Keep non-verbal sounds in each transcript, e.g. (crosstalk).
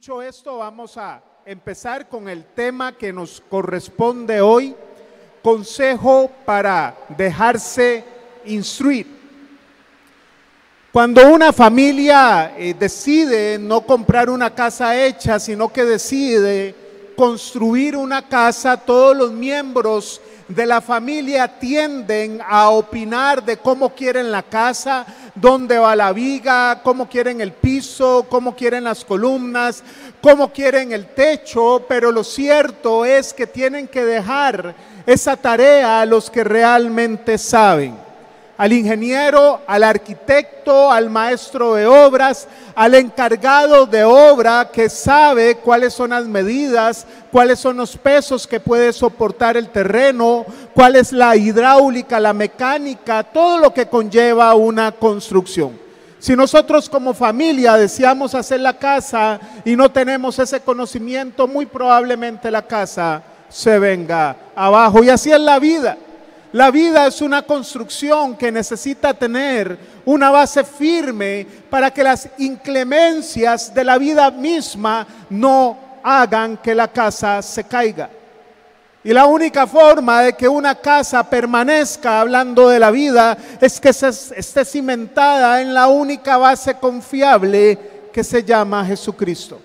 Dicho esto, vamos a empezar con el tema que nos corresponde hoy, consejo para dejarse instruir. Cuando una familia eh, decide no comprar una casa hecha, sino que decide construir una casa, todos los miembros de la familia tienden a opinar de cómo quieren la casa, dónde va la viga, cómo quieren el piso, cómo quieren las columnas, cómo quieren el techo, pero lo cierto es que tienen que dejar esa tarea a los que realmente saben al ingeniero, al arquitecto, al maestro de obras, al encargado de obra que sabe cuáles son las medidas, cuáles son los pesos que puede soportar el terreno, cuál es la hidráulica, la mecánica, todo lo que conlleva una construcción. Si nosotros como familia deseamos hacer la casa y no tenemos ese conocimiento, muy probablemente la casa se venga abajo. Y así es la vida. La vida es una construcción que necesita tener una base firme para que las inclemencias de la vida misma no hagan que la casa se caiga. Y la única forma de que una casa permanezca hablando de la vida es que se esté cimentada en la única base confiable que se llama Jesucristo.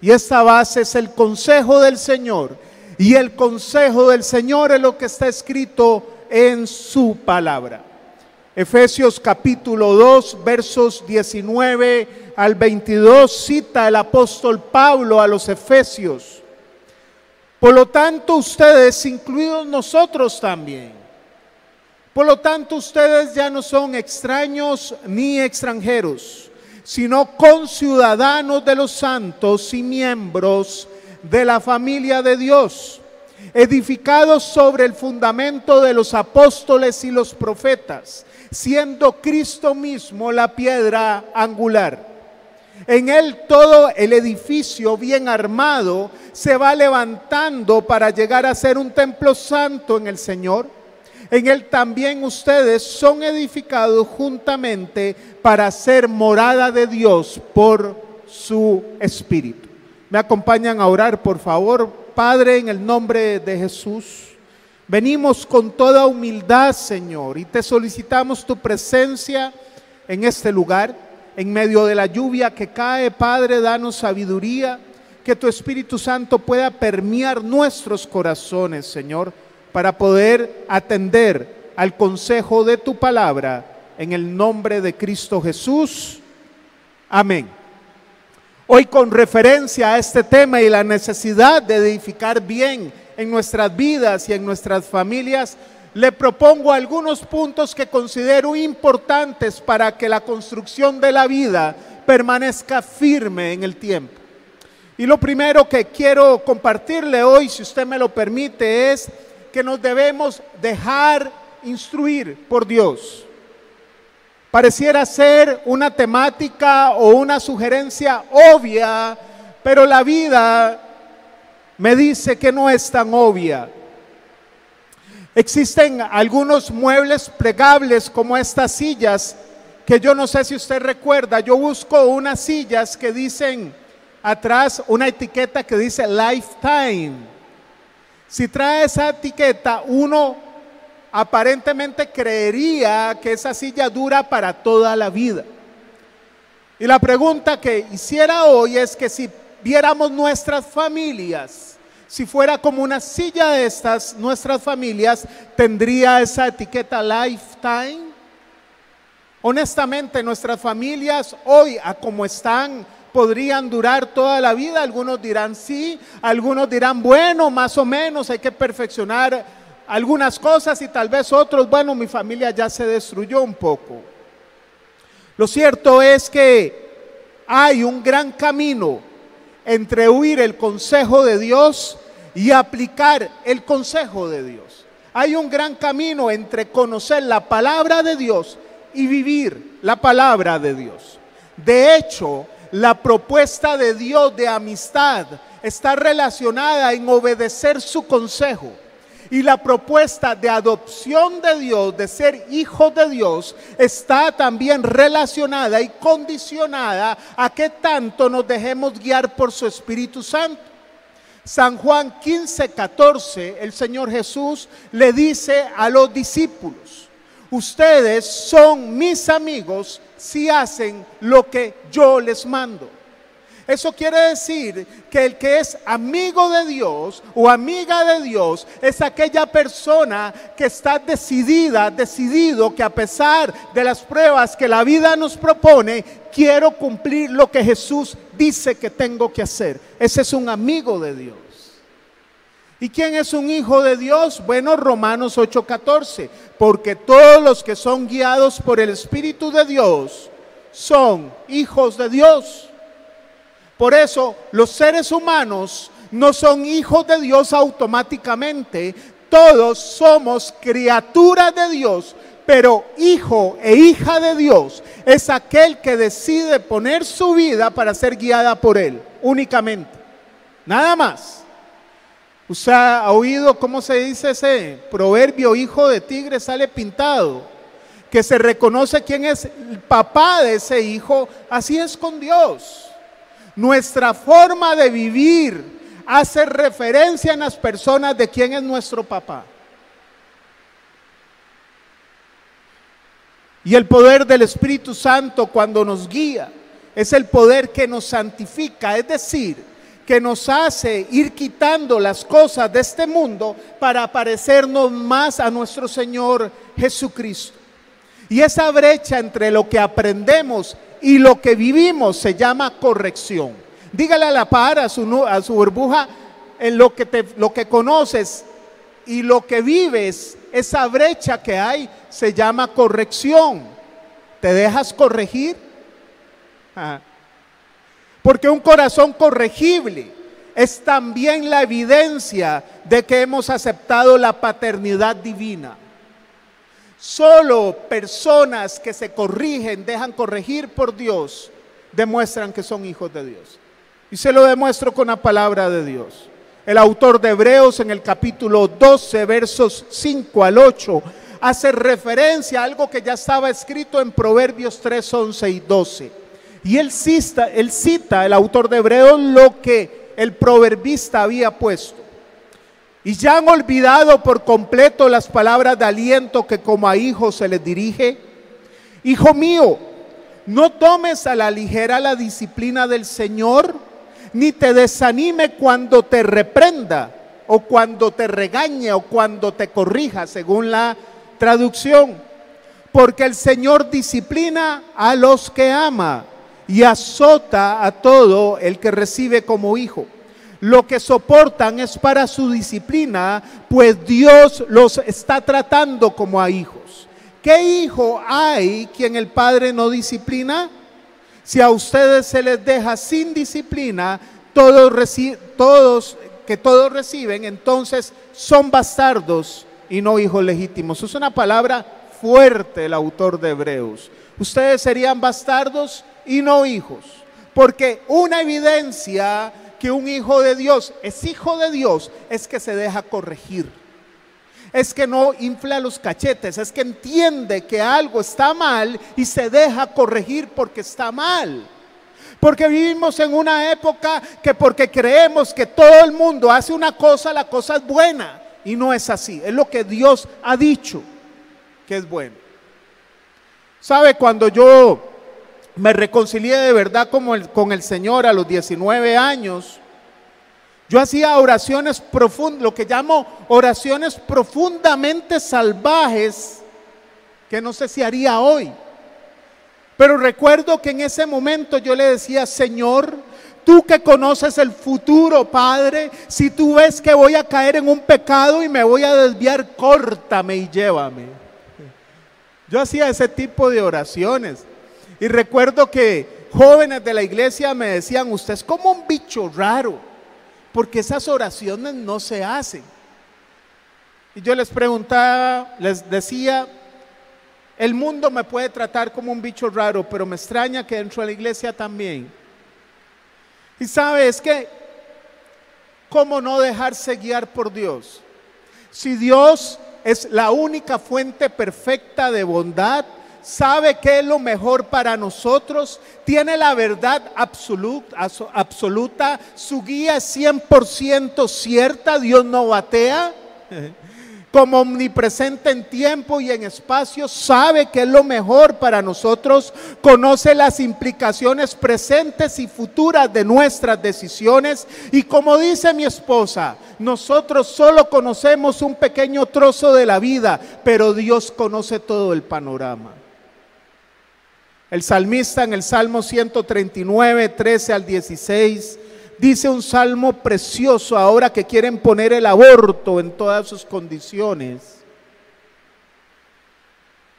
Y esta base es el consejo del Señor y el consejo del Señor es lo que está escrito en su palabra. Efesios capítulo 2, versos 19 al 22, cita el apóstol Pablo a los Efesios. Por lo tanto, ustedes, incluidos nosotros también, por lo tanto, ustedes ya no son extraños ni extranjeros, sino conciudadanos de los santos y miembros de la familia de Dios, edificados sobre el fundamento de los apóstoles y los profetas, siendo Cristo mismo la piedra angular. En él todo el edificio bien armado se va levantando para llegar a ser un templo santo en el Señor. En él también ustedes son edificados juntamente para ser morada de Dios por su Espíritu. Me acompañan a orar, por favor. Padre, en el nombre de Jesús, venimos con toda humildad, Señor, y te solicitamos tu presencia en este lugar, en medio de la lluvia que cae, Padre, danos sabiduría, que tu Espíritu Santo pueda permear nuestros corazones, Señor, para poder atender al consejo de tu palabra, en el nombre de Cristo Jesús. Amén. Hoy con referencia a este tema y la necesidad de edificar bien en nuestras vidas y en nuestras familias, le propongo algunos puntos que considero importantes para que la construcción de la vida permanezca firme en el tiempo. Y lo primero que quiero compartirle hoy, si usted me lo permite, es que nos debemos dejar instruir por Dios. Pareciera ser una temática o una sugerencia obvia, pero la vida me dice que no es tan obvia. Existen algunos muebles plegables como estas sillas que yo no sé si usted recuerda. Yo busco unas sillas que dicen atrás una etiqueta que dice lifetime. Si trae esa etiqueta, uno aparentemente creería que esa silla dura para toda la vida. Y la pregunta que hiciera hoy es que si viéramos nuestras familias, si fuera como una silla de estas, nuestras familias, ¿tendría esa etiqueta lifetime? Honestamente, nuestras familias hoy, a como están, podrían durar toda la vida. Algunos dirán sí, algunos dirán, bueno, más o menos, hay que perfeccionar algunas cosas y tal vez otros, bueno, mi familia ya se destruyó un poco. Lo cierto es que hay un gran camino entre huir el consejo de Dios y aplicar el consejo de Dios. Hay un gran camino entre conocer la palabra de Dios y vivir la palabra de Dios. De hecho, la propuesta de Dios de amistad está relacionada en obedecer su consejo Y la propuesta de adopción de Dios, de ser hijo de Dios, está también relacionada y condicionada a que tanto nos dejemos guiar por su Espíritu Santo. San Juan 15, 14, el Señor Jesús le dice a los discípulos, ustedes son mis amigos si hacen lo que yo les mando. Eso quiere decir que el que es amigo de Dios o amiga de Dios es aquella persona que está decidida, decidido que a pesar de las pruebas que la vida nos propone, quiero cumplir lo que Jesús dice que tengo que hacer. Ese es un amigo de Dios. ¿Y quién es un hijo de Dios? Bueno, Romanos 8:14, porque todos los que son guiados por el Espíritu de Dios son hijos de Dios. Por eso los seres humanos no son hijos de Dios automáticamente. Todos somos criaturas de Dios, pero hijo e hija de Dios es aquel que decide poner su vida para ser guiada por Él, únicamente. Nada más. ¿Usted ha oído cómo se dice ese proverbio, hijo de tigre sale pintado? Que se reconoce quién es el papá de ese hijo. Así es con Dios. Nuestra forma de vivir hace referencia en las personas de quién es nuestro papá. Y el poder del Espíritu Santo cuando nos guía es el poder que nos santifica, es decir, que nos hace ir quitando las cosas de este mundo para parecernos más a nuestro Señor Jesucristo. Y esa brecha entre lo que aprendemos y lo que vivimos se llama corrección. Dígale a la par, a su, a su burbuja, en lo que, te, lo que conoces y lo que vives, esa brecha que hay se llama corrección. ¿Te dejas corregir? Porque un corazón corregible es también la evidencia de que hemos aceptado la paternidad divina. Solo personas que se corrigen, dejan corregir por Dios, demuestran que son hijos de Dios. Y se lo demuestro con la palabra de Dios. El autor de Hebreos en el capítulo 12, versos 5 al 8, hace referencia a algo que ya estaba escrito en Proverbios 3, 11 y 12. Y él cita, él cita, el autor de Hebreos, lo que el proverbista había puesto. Y ya han olvidado por completo las palabras de aliento que como a hijos se les dirige. Hijo mío, no tomes a la ligera la disciplina del Señor, ni te desanime cuando te reprenda, o cuando te regañe, o cuando te corrija, según la traducción. Porque el Señor disciplina a los que ama y azota a todo el que recibe como hijo lo que soportan es para su disciplina, pues Dios los está tratando como a hijos. ¿Qué hijo hay quien el padre no disciplina? Si a ustedes se les deja sin disciplina, todos, que todos reciben, entonces son bastardos y no hijos legítimos. Es una palabra fuerte el autor de Hebreos. Ustedes serían bastardos y no hijos, porque una evidencia que un hijo de Dios es hijo de Dios es que se deja corregir. Es que no infla los cachetes, es que entiende que algo está mal y se deja corregir porque está mal. Porque vivimos en una época que porque creemos que todo el mundo hace una cosa, la cosa es buena. Y no es así. Es lo que Dios ha dicho que es bueno. ¿Sabe? Cuando yo me reconcilié de verdad con el, Señor a los 19 años. Yo hacía oraciones profundas, lo que llamo oraciones profundamente salvajes, que no sé si haría hoy. Pero recuerdo que en ese momento yo le decía, Señor, tú que conoces el futuro, Padre, si tú ves que voy a caer en un pecado y me voy a desviar, córtame y llévame. Yo hacía ese tipo de oraciones. Y recuerdo que jóvenes de la iglesia me decían, usted es como un bicho raro, porque esas oraciones no se hacen. Y yo les preguntaba, les decía, el mundo me puede tratar como un bicho raro, pero me extraña que dentro de la iglesia también. Y sabes que, ¿cómo no dejarse guiar por Dios? Si Dios es la única fuente perfecta de bondad, sabe qué es lo mejor para nosotros, tiene la verdad absoluta, absoluta. Su guía es 100% cierta, Dios no batea. (laughs) como omnipresente en tiempo y en espacio, sabe que es lo mejor para nosotros, conoce las implicaciones presentes y futuras de nuestras decisiones. Y como dice mi esposa, nosotros solo conocemos un pequeño trozo de la vida, pero Dios conoce todo el panorama. El salmista en el Salmo 139, 13 al 16, dice un salmo precioso ahora que quieren poner el aborto en todas sus condiciones.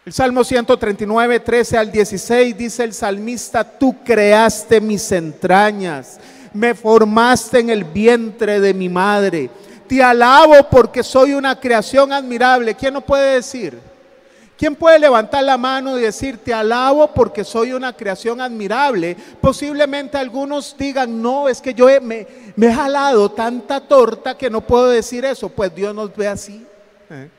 El Salmo 139, 13 al 16 dice el salmista, tú creaste mis entrañas, me formaste en el vientre de mi madre. Te alabo porque soy una creación admirable. ¿Quién no puede decir? ¿Quién puede levantar la mano y decir, te alabo porque soy una creación admirable? Posiblemente algunos digan, no, es que yo me, he jalado tanta torta que no puedo decir eso. Pues Dios nos ve así. ¿eh?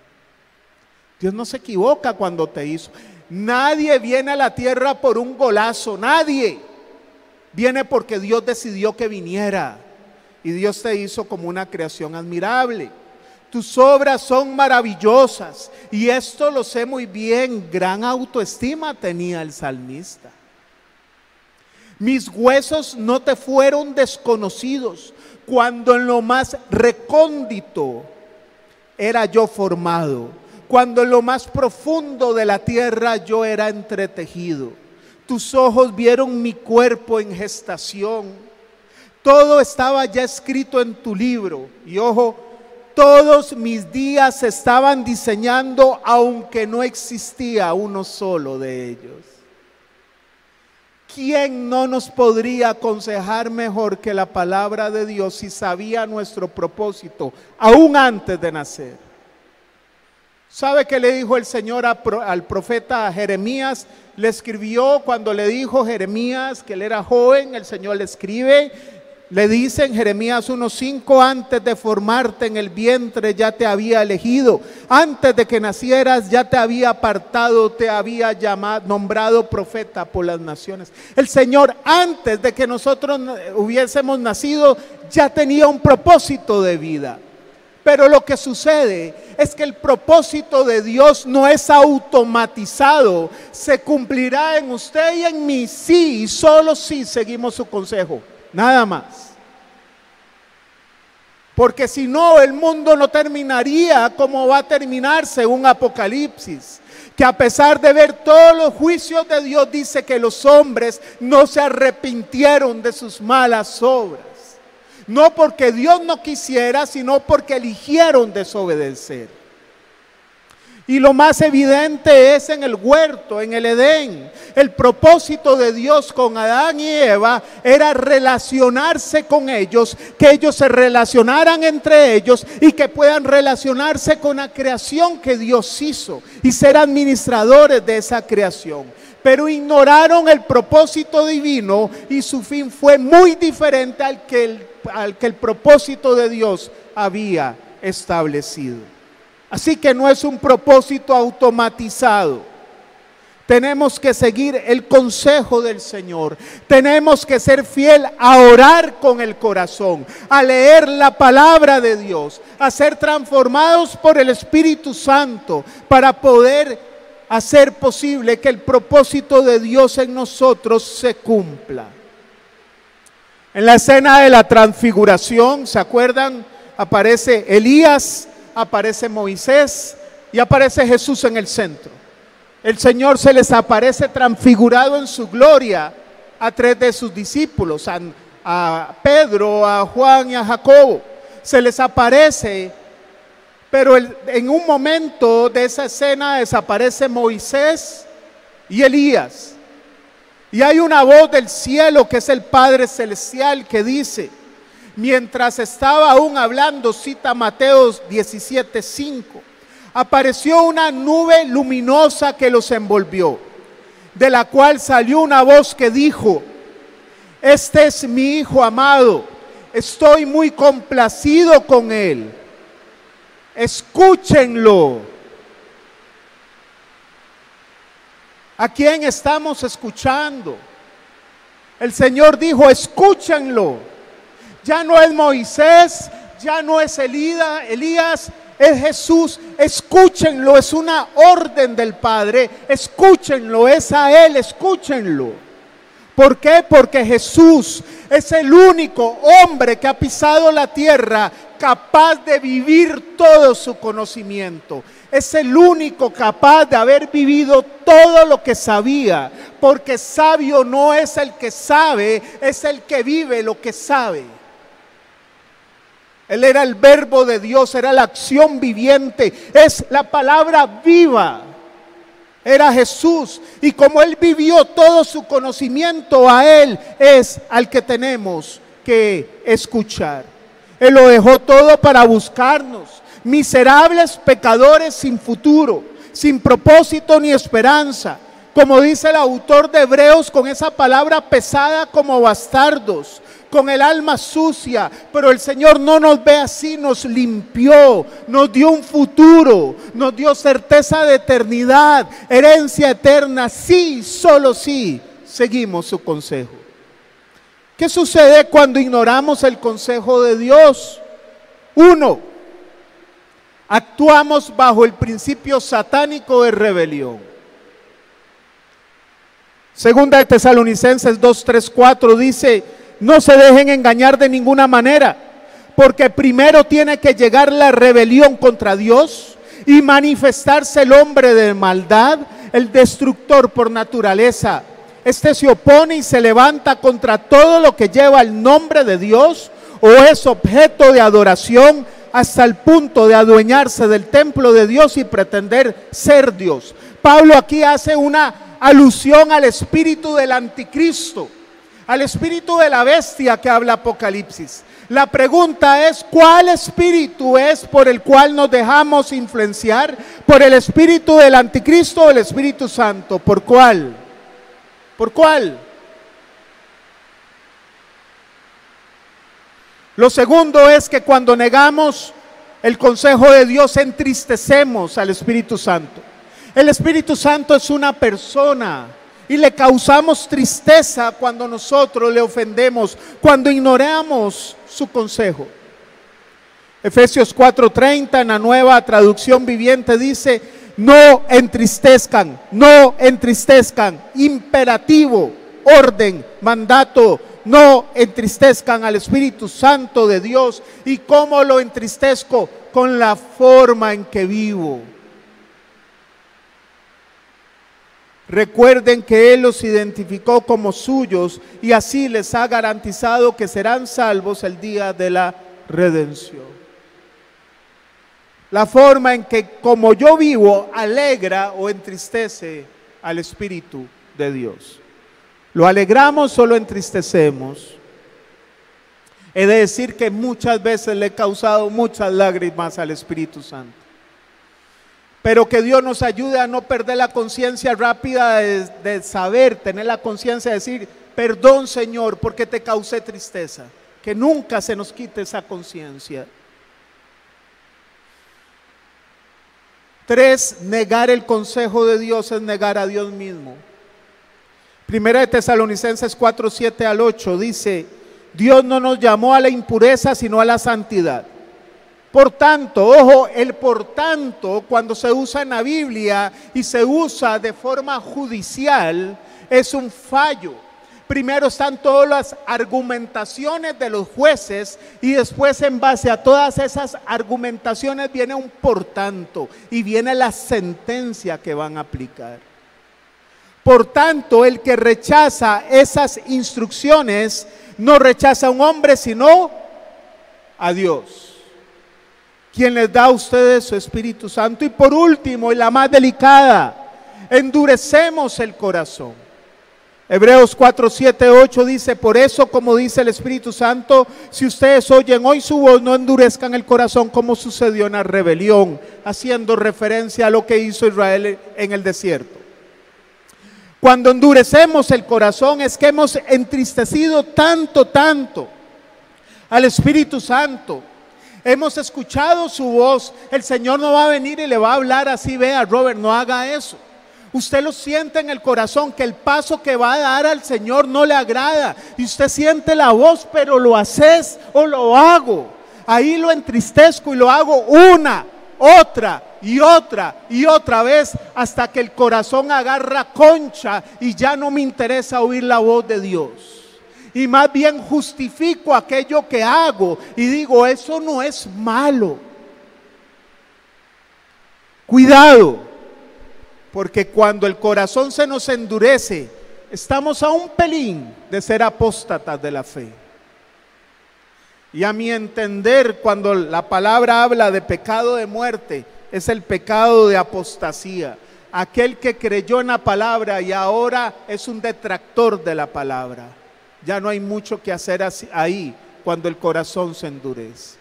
Dios no se equivoca cuando te hizo. Nadie viene a la tierra por un golazo, nadie. Viene porque Dios decidió que viniera. Y Dios te hizo como una creación admirable. Tus obras son maravillosas. Y esto lo sé muy bien. Gran autoestima tenía el salmista. Mis huesos no te fueron desconocidos cuando en lo más recóndito era yo formado, cuando en lo más profundo de la tierra yo era entretejido. Tus ojos vieron mi cuerpo en gestación. Todo estaba ya escrito en tu libro. Y ojo, todos mis días se estaban diseñando aunque no existía uno solo de ellos. ¿Quién no nos podría aconsejar mejor que la palabra de Dios si sabía nuestro propósito aún antes de nacer? ¿Sabe qué le dijo el Señor al profeta Jeremías? Le escribió cuando le dijo Jeremías que él era joven, el Señor le escribe le dice en Jeremías 1.5, antes de formarte en el vientre ya te había elegido, antes de que nacieras ya te había apartado, te había llamado, nombrado profeta por las naciones. El Señor antes de que nosotros hubiésemos nacido ya tenía un propósito de vida. Pero lo que sucede es que el propósito de Dios no es automatizado, se cumplirá en usted y en mí, sí, y solo si seguimos su consejo nada más. Porque si no, el mundo no terminaría como va a terminar según Apocalipsis. Que a pesar de ver todos los juicios de Dios, dice que los hombres no se arrepintieron de sus malas obras. No porque Dios no quisiera, sino porque eligieron desobedecer. Y lo más evidente es en el huerto, en el Edén. El propósito de Dios con Adán y Eva era relacionarse con ellos, que ellos se relacionaran entre ellos y que puedan relacionarse con la creación que Dios hizo y ser administradores de esa creación. Pero ignoraron el propósito divino y su fin fue muy diferente al que el, al que el propósito de Dios había establecido. Así que no es un propósito automatizado. Tenemos que seguir el consejo del Señor. Tenemos que ser fiel a orar con el corazón, a leer la palabra de Dios, a ser transformados por el Espíritu Santo para poder hacer posible que el propósito de Dios en nosotros se cumpla. En la escena de la transfiguración, ¿se acuerdan? Aparece Elías aparece Moisés y aparece Jesús en el centro. El Señor se les aparece transfigurado en su gloria a tres de sus discípulos, a, Pedro, a Juan y a Jacobo. Se les aparece, pero en un momento de esa escena desaparece Moisés y Elías. Y hay una voz del cielo que es el Padre Celestial que dice, Mientras estaba aún hablando, cita Mateos 17:5, apareció una nube luminosa que los envolvió, de la cual salió una voz que dijo, este es mi Hijo amado, estoy muy complacido con él. Escúchenlo. ¿A quién estamos escuchando? El Señor dijo, escúchenlo. Ya no es Moisés, ya no es Elías, es Jesús. Escúchenlo, es una orden del Padre. Escúchenlo, es a Él, escúchenlo. ¿Por qué? Porque Jesús es el único hombre que ha pisado la tierra capaz de vivir todo su conocimiento. Es el único capaz de haber vivido todo lo que sabía. Porque sabio no es el que sabe, es el que vive lo que sabe. Él era el verbo de Dios, era la acción viviente, es la palabra viva. Era Jesús. Y como Él vivió todo su conocimiento, a Él es al que tenemos que escuchar. Él lo dejó todo para buscarnos. Miserables pecadores sin futuro, sin propósito ni esperanza. Como dice el autor de Hebreos con esa palabra pesada como bastardos con el alma sucia, pero el Señor no nos ve así, nos limpió, nos dio un futuro, nos dio certeza de eternidad, herencia eterna, sí, solo sí, seguimos su consejo. ¿Qué sucede cuando ignoramos el consejo de Dios? Uno, actuamos bajo el principio satánico de rebelión. Segunda de Tesalonicenses 2, 3, 4 dice, no se dejen engañar de ninguna manera, porque primero tiene que llegar la rebelión contra Dios y manifestarse el hombre de maldad, el destructor por naturaleza. Este se opone y se levanta contra todo lo que lleva el nombre de Dios o es objeto de adoración hasta el punto de adueñarse del templo de Dios y pretender ser Dios. Pablo aquí hace una alusión al espíritu del anticristo al espíritu de la bestia que habla Apocalipsis. La pregunta es, ¿cuál espíritu es por el cual nos dejamos influenciar? ¿Por el espíritu del anticristo o el Espíritu Santo? ¿Por cuál? ¿Por cuál? Lo segundo es que cuando negamos el consejo de Dios entristecemos al Espíritu Santo. El Espíritu Santo es una persona y le causamos tristeza cuando nosotros le ofendemos, cuando ignoramos su consejo. Efesios 4:30 en la nueva traducción viviente dice, no entristezcan, no entristezcan, imperativo, orden, mandato, no entristezcan al Espíritu Santo de Dios. ¿Y cómo lo entristezco? Con la forma en que vivo. Recuerden que Él los identificó como suyos y así les ha garantizado que serán salvos el día de la redención. La forma en que como yo vivo alegra o entristece al Espíritu de Dios. ¿Lo alegramos o lo entristecemos? He de decir que muchas veces le he causado muchas lágrimas al Espíritu Santo. Pero que Dios nos ayude a no perder la conciencia rápida de, saber, tener la conciencia de decir, perdón Señor, porque te causé tristeza. Que nunca se nos quite esa conciencia. Tres, negar el consejo de Dios es negar a Dios mismo. Primera de Tesalonicenses 4, 7 al 8 dice, Dios no nos llamó a la impureza, sino a la santidad. Por tanto, ojo, el por tanto, cuando se usa en la Biblia y se usa de forma judicial, es un fallo. Primero están todas las argumentaciones de los jueces y después en base a todas esas argumentaciones viene un por tanto y viene la sentencia que van a aplicar. Por tanto, el que rechaza esas instrucciones no rechaza a un hombre, sino a Dios quien les da a ustedes su Espíritu Santo. Y por último, y la más delicada, endurecemos el corazón. Hebreos 4, 7, 8 dice, por eso como dice el Espíritu Santo, si ustedes oyen hoy su voz, no endurezcan el corazón como sucedió en la rebelión, haciendo referencia a lo que hizo Israel en el desierto. Cuando endurecemos el corazón es que hemos entristecido tanto, tanto al Espíritu Santo, Hemos escuchado su voz. El Señor no va a venir y le va a hablar así, vea, Robert, no haga eso. Usted lo siente en el corazón que el paso que va a dar al Señor no le agrada. Y usted siente la voz, pero lo haces o lo hago. Ahí lo entristezco y lo hago una, otra y otra y otra vez hasta que el corazón agarra concha y ya no me interesa oír la voz de Dios. Y más bien justifico aquello que hago y digo, eso no es malo. Cuidado, porque cuando el corazón se nos endurece, estamos a un pelín de ser apóstatas de la fe. Y a mi entender, cuando la palabra habla de pecado de muerte, es el pecado de apostasía. Aquel que creyó en la palabra y ahora es un detractor de la palabra. Ya no hay mucho que hacer ahí cuando el corazón se endurece.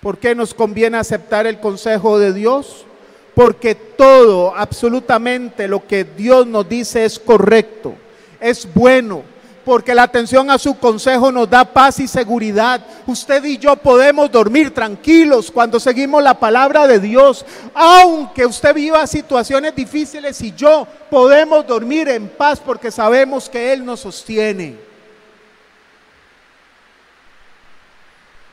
¿Por qué nos conviene aceptar el consejo de Dios? Porque todo, absolutamente lo que Dios nos dice es correcto, es bueno, porque la atención a su consejo nos da paz y seguridad. Usted y yo podemos dormir tranquilos cuando seguimos la palabra de Dios. Aunque usted viva situaciones difíciles y yo podemos dormir en paz porque sabemos que Él nos sostiene.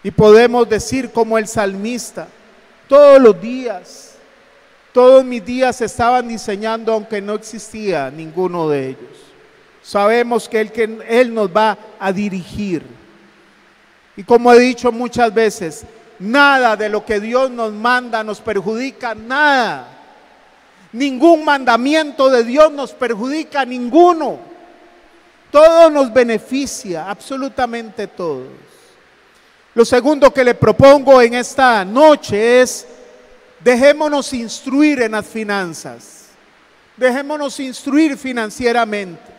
Y podemos decir como el salmista, todos los días, todos mis días estaban diseñando aunque no existía ninguno de ellos. Sabemos que él, que él nos va a dirigir. Y como he dicho muchas veces, nada de lo que Dios nos manda nos perjudica, nada. Ningún mandamiento de Dios nos perjudica, ninguno. Todo nos beneficia, absolutamente todos. Lo segundo que le propongo en esta noche es, dejémonos instruir en las finanzas. Dejémonos instruir financieramente.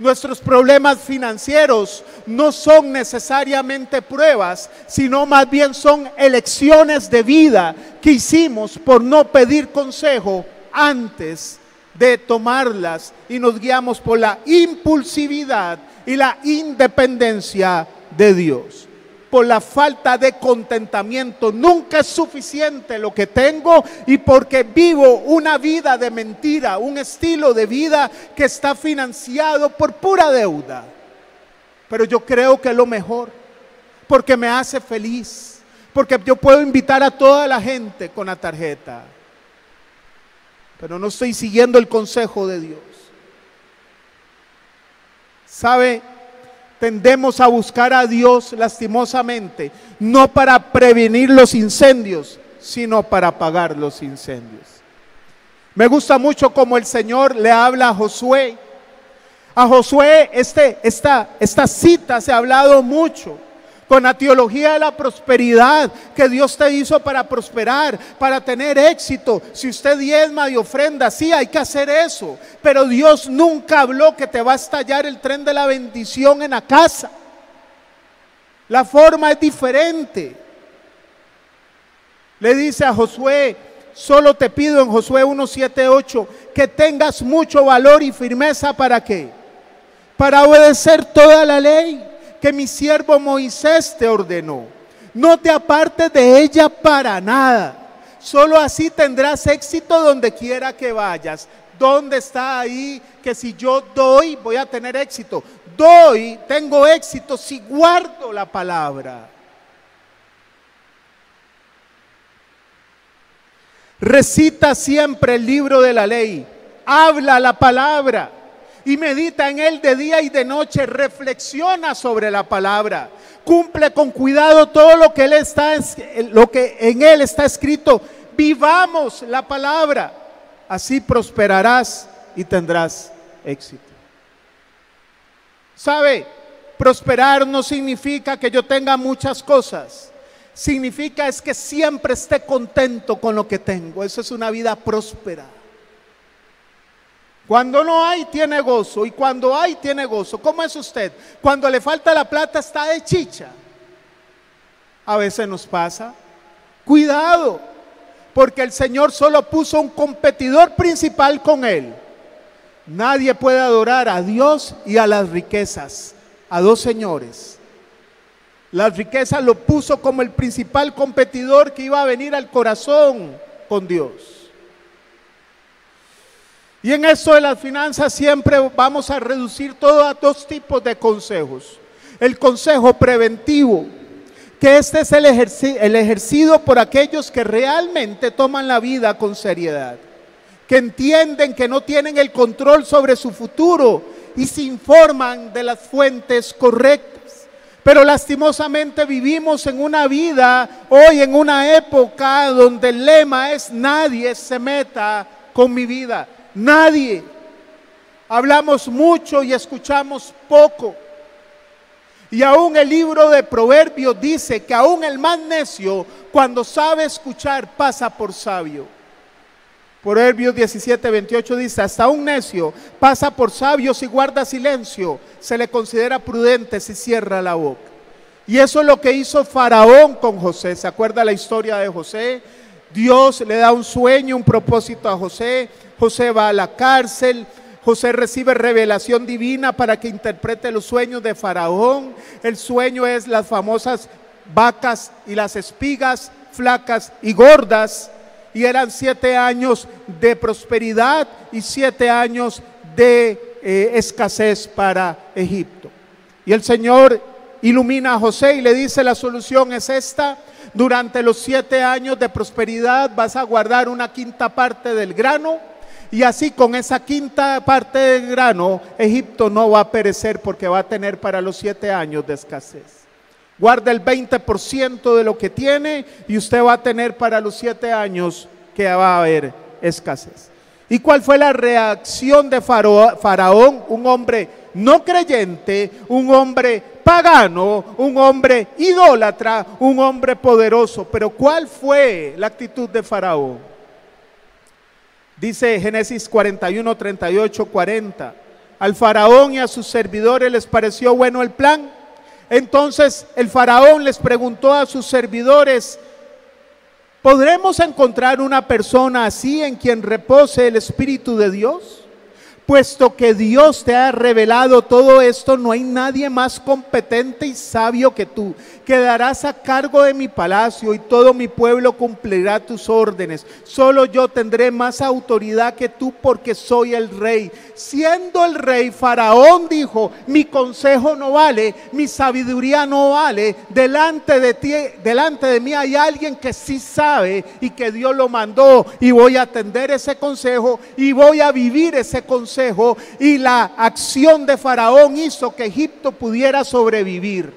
Nuestros problemas financieros no son necesariamente pruebas, sino más bien son elecciones de vida que hicimos por no pedir consejo antes de tomarlas. Y nos guiamos por la impulsividad y la independencia de Dios por la falta de contentamiento. Nunca es suficiente lo que tengo y porque vivo una vida de mentira, un estilo de vida que está financiado por pura deuda. Pero yo creo que es lo mejor, porque me hace feliz, porque yo puedo invitar a toda la gente con la tarjeta. Pero no estoy siguiendo el consejo de Dios. ¿Sabe? Tendemos a buscar a Dios lastimosamente, no para prevenir los incendios, sino para apagar los incendios. Me gusta mucho como el Señor le habla a Josué. A Josué este, esta, esta cita se ha hablado mucho con la teología de la prosperidad, que Dios te hizo para prosperar, para tener éxito. Si usted diezma y ofrenda, sí, hay que hacer eso. Pero Dios nunca habló que te va a estallar el tren de la bendición en la casa. La forma es diferente. Le dice a Josué, solo te pido en Josué 1.7.8 que tengas mucho valor y firmeza para qué? Para obedecer toda la ley que mi siervo Moisés te ordenó. No te apartes de ella para nada. Solo así tendrás éxito donde quiera que vayas. ¿Dónde está ahí que si yo doy voy a tener éxito? Doy, tengo éxito si guardo la palabra. Recita siempre el libro de la ley. Habla la palabra y medita en él de día y de noche, reflexiona sobre la palabra, cumple con cuidado todo lo que él está lo que en él está escrito. Vivamos la palabra, así prosperarás y tendrás éxito. ¿Sabe? Prosperar no significa que yo tenga muchas cosas. Significa es que siempre esté contento con lo que tengo. Eso es una vida próspera. Cuando no hay, tiene gozo. Y cuando hay, tiene gozo. ¿Cómo es usted? Cuando le falta la plata, está de chicha. A veces nos pasa. Cuidado, porque el Señor solo puso un competidor principal con él. Nadie puede adorar a Dios y a las riquezas, a dos señores. Las riquezas lo puso como el principal competidor que iba a venir al corazón con Dios. Y en esto de las finanzas siempre vamos a reducir todo a dos tipos de consejos. El consejo preventivo, que este es el, el ejercido por aquellos que realmente toman la vida con seriedad, que entienden que no tienen el control sobre su futuro y se informan de las fuentes correctas. Pero lastimosamente vivimos en una vida, hoy en una época donde el lema es nadie se meta con mi vida. Nadie. Hablamos mucho y escuchamos poco. Y aún el libro de Proverbios dice que aún el más necio, cuando sabe escuchar, pasa por sabio. Proverbios 17, 28 dice, hasta un necio pasa por sabio si guarda silencio, se le considera prudente si cierra la boca. Y eso es lo que hizo Faraón con José. ¿Se acuerda la historia de José? Dios le da un sueño, un propósito a José. José va a la cárcel. José recibe revelación divina para que interprete los sueños de Faraón. El sueño es las famosas vacas y las espigas flacas y gordas. Y eran siete años de prosperidad y siete años de eh, escasez para Egipto. Y el Señor ilumina a José y le dice la solución es esta durante los siete años de prosperidad vas a guardar una quinta parte del grano y así con esa quinta parte del grano Egipto no va a perecer porque va a tener para los siete años de escasez. Guarda el 20% de lo que tiene y usted va a tener para los siete años que va a haber escasez. ¿Y cuál fue la reacción de Faraón? Un hombre no creyente, un hombre pagano, un hombre idólatra, un hombre poderoso. Pero ¿cuál fue la actitud de Faraón? Dice Génesis 41, 38, 40. Al faraón y a sus servidores les pareció bueno el plan. Entonces el faraón les preguntó a sus servidores, ¿podremos encontrar una persona así en quien repose el Espíritu de Dios? Puesto que Dios te ha revelado todo esto, no hay nadie más competente y sabio que tú. Quedarás a cargo de mi palacio y todo mi pueblo cumplirá tus órdenes. Solo yo tendré más autoridad que tú porque soy el rey. Siendo el rey, Faraón dijo, mi consejo no vale, mi sabiduría no vale. Delante de ti, delante de mí hay alguien que sí sabe y que Dios lo mandó y voy a atender ese consejo y voy a vivir ese consejo y la acción de Faraón hizo que Egipto pudiera sobrevivir.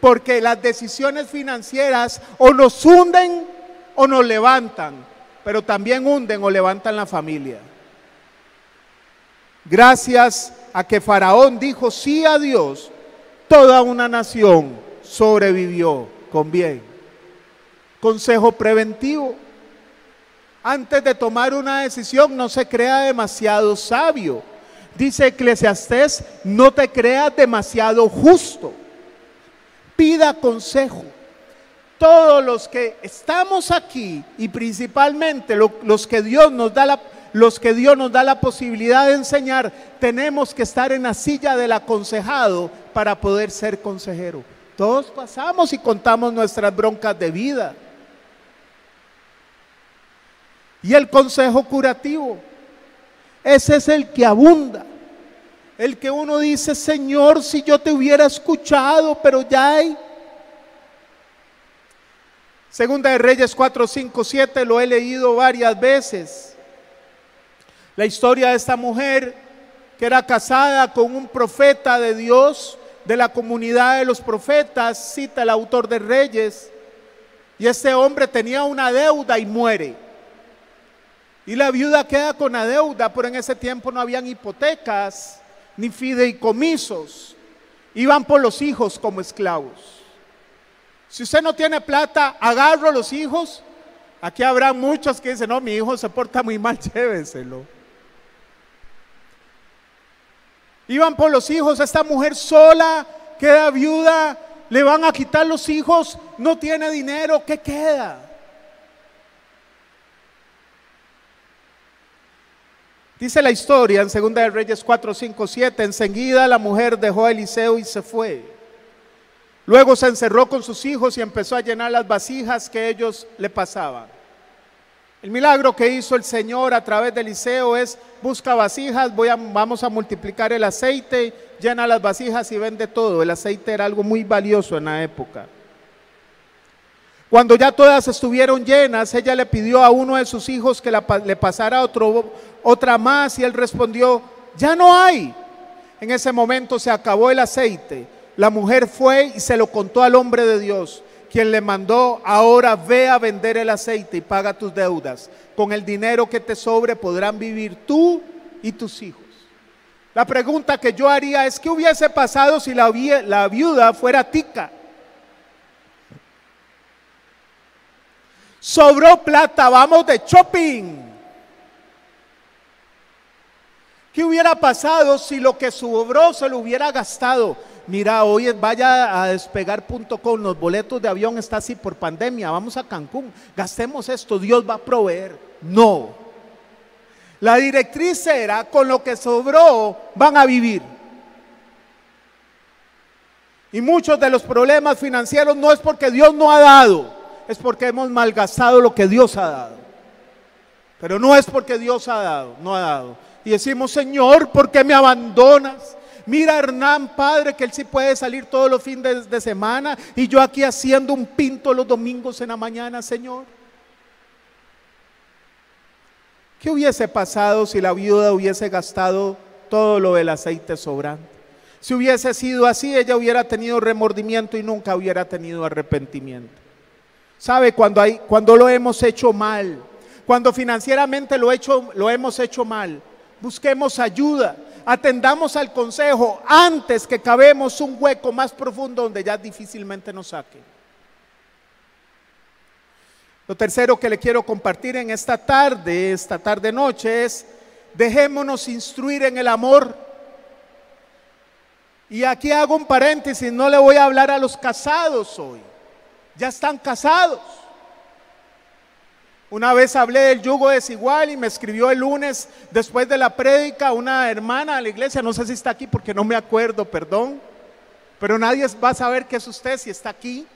Porque las decisiones financieras o nos hunden o nos levantan, pero también hunden o levantan la familia. Gracias a que Faraón dijo sí a Dios, toda una nación sobrevivió con bien. Consejo preventivo. Antes de tomar una decisión no se crea demasiado sabio. Dice Eclesiastés, no te creas demasiado justo. Pida consejo. Todos los que estamos aquí y principalmente los que Dios nos da la los que Dios nos da la posibilidad de enseñar, tenemos que estar en la silla del aconsejado para poder ser consejero. Todos pasamos y contamos nuestras broncas de vida. Y el consejo curativo, ese es el que abunda. El que uno dice, Señor, si yo te hubiera escuchado, pero ya hay. Segunda de Reyes 4, 5, 7, lo he leído varias veces. La historia de esta mujer que era casada con un profeta de Dios, de la comunidad de los profetas, cita el autor de Reyes. Y este hombre tenía una deuda y muere. Y la viuda queda con la deuda, pero en ese tiempo no habían hipotecas ni fideicomisos. Iban por los hijos como esclavos. Si usted no tiene plata, agarro a los hijos. Aquí habrá muchos que dicen, no, mi hijo se porta muy mal, (laughs) lléveselo. Iban por los hijos, esta mujer sola queda viuda, le van a quitar los hijos, no tiene dinero, ¿qué queda? Dice la historia en 2 de Reyes 4, 5, 7, enseguida la mujer dejó a Eliseo y se fue. Luego se encerró con sus hijos y empezó a llenar las vasijas que ellos le pasaban. El milagro que hizo el Señor a través de Eliseo es busca vasijas, voy vamos a multiplicar el aceite, llena las vasijas y vende todo. El aceite era algo muy valioso en la época. Cuando ya todas estuvieron llenas, ella le pidió a uno de sus hijos que le pasara otro, otra más y él respondió, ya no hay. En ese momento se acabó el aceite. La mujer fue y se lo contó al hombre de Dios quien le mandó, ahora ve a vender el aceite y paga tus deudas. Con el dinero que te sobre podrán vivir tú y tus hijos. La pregunta que yo haría es, ¿qué hubiese pasado si la, la viuda fuera tica? Sobró plata, vamos de shopping. ¿Qué hubiera pasado si lo que sobró se lo hubiera gastado? mira, hoy vaya a despegar.com, los boletos de avión está así por pandemia, vamos a Cancún, gastemos esto, Dios va a proveer. No. La directriz era, con lo que sobró, van a vivir. Y muchos de los problemas financieros no es porque Dios no ha dado, es porque hemos malgastado lo que Dios ha dado. Pero no es porque Dios ha dado, no ha dado. Y decimos, Señor, ¿por qué me abandonas? Mira Hernán, padre, que él sí puede salir todos los fines de semana y yo aquí haciendo un pinto los domingos en la mañana, Señor. ¿Qué hubiese pasado si la viuda hubiese gastado todo lo del aceite sobrante? Si hubiese sido así, ella hubiera tenido remordimiento y nunca hubiera tenido arrepentimiento. ¿Sabe? Cuando, hay, cuando lo hemos hecho mal, cuando financieramente lo, hecho, lo hemos hecho mal, busquemos ayuda atendamos al consejo antes que cabemos un hueco más profundo donde ya difícilmente nos saque. Lo tercero que le quiero compartir en esta tarde, esta tarde noche, es dejémonos instruir en el amor. Y aquí hago un paréntesis, no le voy a hablar a los casados hoy, ya están casados. Una vez hablé del yugo desigual y me escribió el lunes después de la prédica una hermana de la iglesia, no sé si está aquí porque no me acuerdo, perdón, pero nadie va a saber que es usted si está aquí.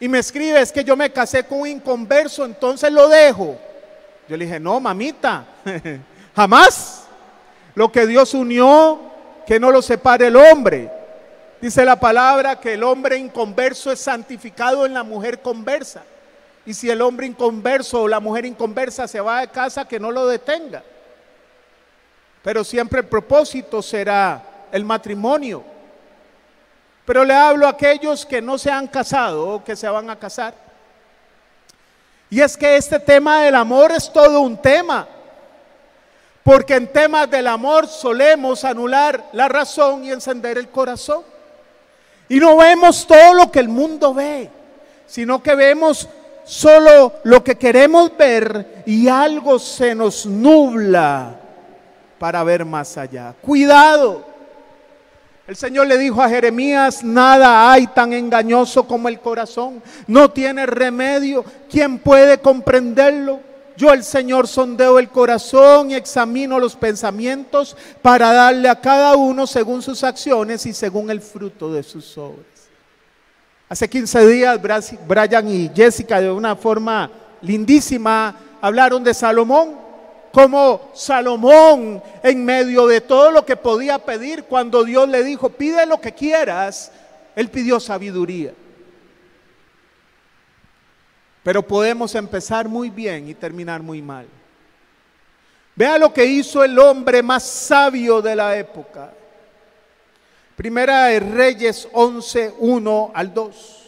Y me escribe, es que yo me casé con un inconverso, entonces lo dejo. Yo le dije, no, mamita, (laughs) jamás. Lo que Dios unió, que no lo separe el hombre. Dice la palabra que el hombre inconverso es santificado en la mujer conversa. Y si el hombre inconverso o la mujer inconversa se va de casa, que no lo detenga. Pero siempre el propósito será el matrimonio. Pero le hablo a aquellos que no se han casado o que se van a casar. Y es que este tema del amor es todo un tema. Porque en temas del amor solemos anular la razón y encender el corazón. Y no vemos todo lo que el mundo ve, sino que vemos solo lo que queremos ver y algo se nos nubla para ver más allá. Cuidado. El Señor le dijo a Jeremías, nada hay tan engañoso como el corazón. No tiene remedio. ¿Quién puede comprenderlo? Yo el Señor sondeo el corazón y examino los pensamientos para darle a cada uno según sus acciones y según el fruto de sus obras. Hace 15 días Brian y Jessica de una forma lindísima hablaron de Salomón, como Salomón en medio de todo lo que podía pedir cuando Dios le dijo, pide lo que quieras, él pidió sabiduría. Pero podemos empezar muy bien y terminar muy mal. Vea lo que hizo el hombre más sabio de la época. Primera de Reyes 11, 1 al 2.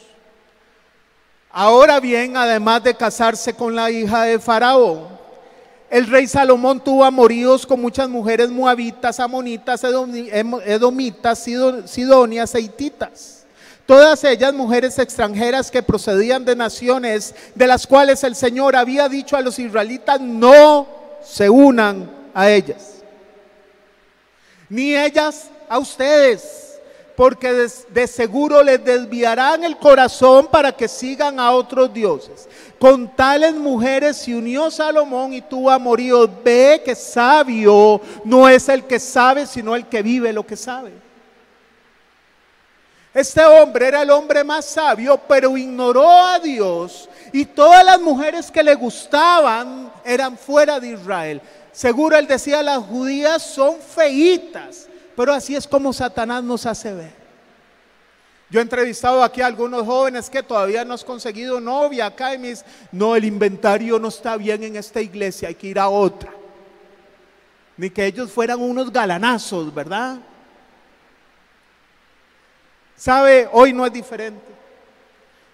Ahora bien, además de casarse con la hija de Faraón, el rey Salomón tuvo amoríos con muchas mujeres moabitas, amonitas, edomitas, sidonias e hititas. Todas ellas mujeres extranjeras que procedían de naciones de las cuales el Señor había dicho a los israelitas no se unan a ellas. Ni ellas a ustedes, porque de, seguro les desviarán el corazón para que sigan a otros dioses. Con tales mujeres se unió Salomón y tuvo amoríos. Ve que sabio no es el que sabe, sino el que vive lo que sabe. Este hombre era el hombre más sabio, pero ignoró a Dios y todas las mujeres que le gustaban eran fuera de Israel. Seguro él decía, las judías son feitas, pero así es como Satanás nos hace ver. Yo he entrevistado aquí a algunos jóvenes que todavía no has conseguido novia acá y no, el inventario no está bien en esta iglesia, hay que ir a otra. Ni que ellos fueran unos galanazos, ¿verdad? ¿Sabe? Hoy no es diferente.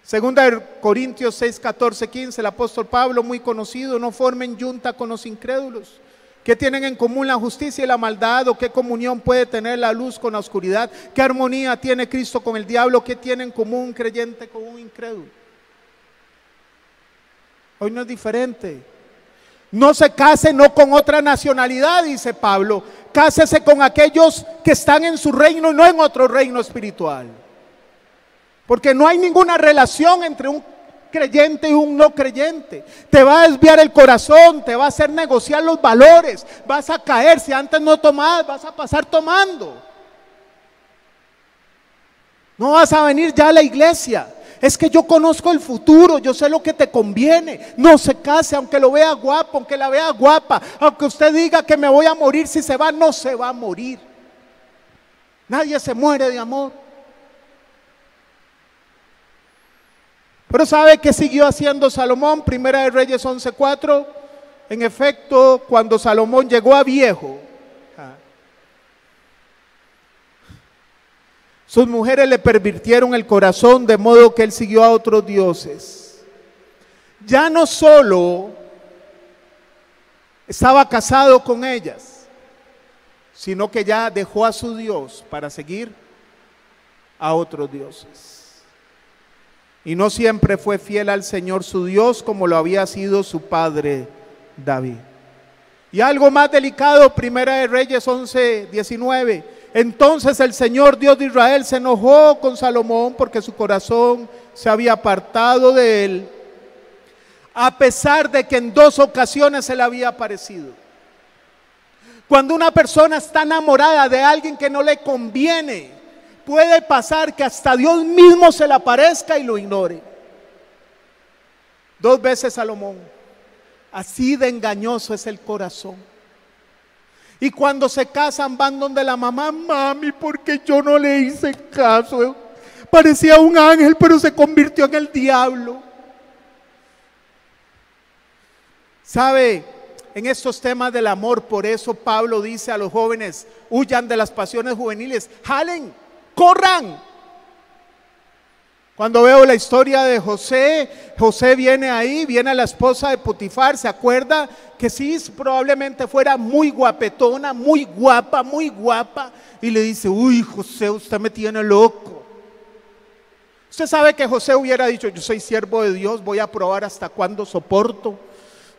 Segunda de Corintios 6, 14, 15, el apóstol Pablo, muy conocido, no formen junta con los incrédulos. ¿Qué tienen en común la justicia y la maldad? ¿O qué comunión puede tener la luz con la oscuridad? ¿Qué armonía tiene Cristo con el diablo? ¿Qué tiene en común un creyente con un incrédulo? Hoy no es diferente. No se case no con otra nacionalidad, dice Pablo. Cásese con aquellos que están en su reino y no en otro reino espiritual. Porque no hay ninguna relación entre un creyente y un no creyente. Te va a desviar el corazón, te va a hacer negociar los valores, vas a caer. Si antes no tomabas, vas a pasar tomando. No vas a venir ya a la iglesia. Es que yo conozco el futuro, yo sé lo que te conviene. No se case, aunque lo vea guapo, aunque la vea guapa, aunque usted diga que me voy a morir, si se va, no se va a morir. Nadie se muere de amor. Pero ¿sabe qué siguió haciendo Salomón? Primera de Reyes 11:4. En efecto, cuando Salomón llegó a viejo, Sus mujeres le pervirtieron el corazón de modo que él siguió a otros dioses. Ya no solo estaba casado con ellas, sino que ya dejó a su Dios para seguir a otros dioses. Y no siempre fue fiel al Señor su Dios como lo había sido su padre David. Y algo más delicado, Primera de Reyes 11, 19. Entonces el Señor Dios de Israel se enojó con Salomón porque su corazón se había apartado de él, a pesar de que en dos ocasiones se le había aparecido. Cuando una persona está enamorada de alguien que no le conviene, puede pasar que hasta Dios mismo se le aparezca y lo ignore. Dos veces Salomón. Así de engañoso es el corazón. Y cuando se casan van donde la mamá, mami, porque yo no le hice caso. Parecía un ángel, pero se convirtió en el diablo. ¿Sabe? En estos temas del amor, por eso Pablo dice a los jóvenes, huyan de las pasiones juveniles, jalen, corran, cuando veo la historia de José, José viene ahí, viene la esposa de Potifar, se acuerda que sí, probablemente fuera muy guapetona, muy guapa, muy guapa, y le dice, uy, José, usted me tiene loco. Usted sabe que José hubiera dicho, yo soy siervo de Dios, voy a probar hasta cuándo soporto.